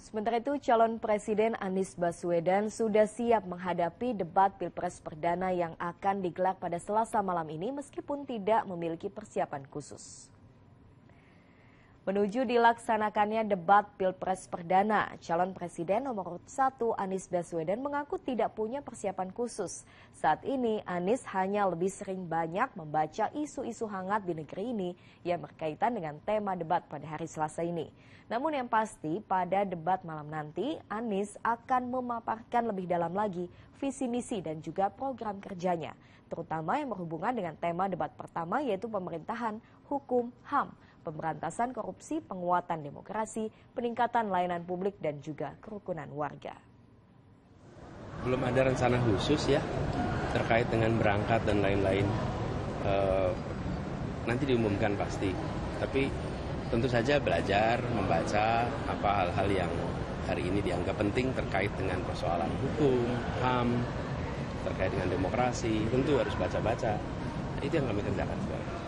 Sementara itu, calon Presiden Anies Baswedan sudah siap menghadapi debat Pilpres Perdana yang akan digelar pada Selasa malam ini meskipun tidak memiliki persiapan khusus. Menuju dilaksanakannya debat Pilpres Perdana, calon presiden nomor satu Anies Baswedan mengaku tidak punya persiapan khusus. Saat ini, Anies hanya lebih sering banyak membaca isu-isu hangat di negeri ini yang berkaitan dengan tema debat pada hari Selasa ini. Namun yang pasti, pada debat malam nanti, Anies akan memaparkan lebih dalam lagi visi misi dan juga program kerjanya, terutama yang berhubungan dengan tema debat pertama yaitu pemerintahan, hukum, HAM pemberantasan korupsi, penguatan demokrasi, peningkatan layanan publik, dan juga kerukunan warga. Belum ada rencana khusus ya terkait dengan berangkat dan lain-lain. E, nanti diumumkan pasti. Tapi tentu saja belajar, membaca apa hal-hal yang hari ini dianggap penting terkait dengan persoalan hukum, HAM, terkait dengan demokrasi, tentu harus baca-baca. Itu yang kami kerjakan sekarang.